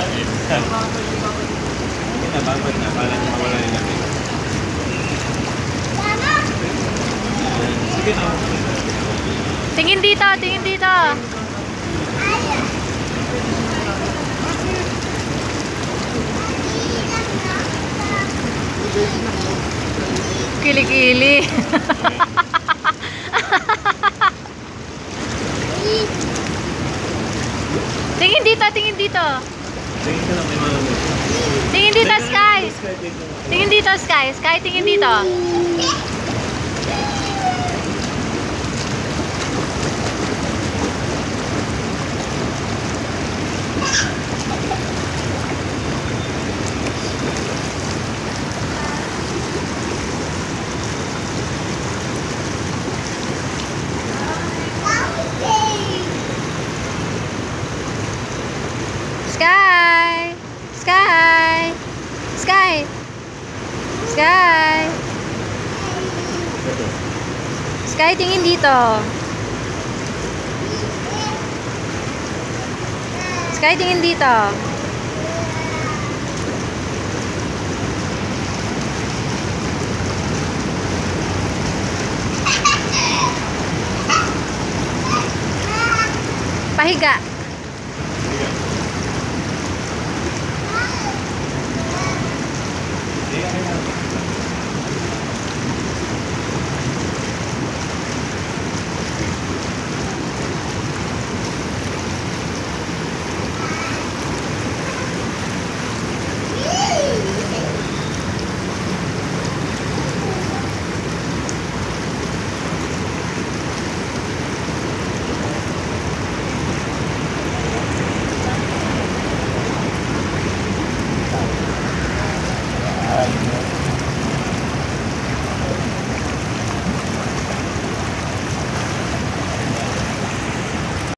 namin. Hindi na, babad na. Mawala yung namin. Sige na. Tingin dito, tingin dito. Kilikili. tingin dito, tingin dito. Tingin ka lang may mga Tingin dito, Sky. Tingin dito, Sky. Sky, tingin dito. Sky! Sky! Sky! Sky! Sky, tingin dito. Sky, tingin dito. Pahiga.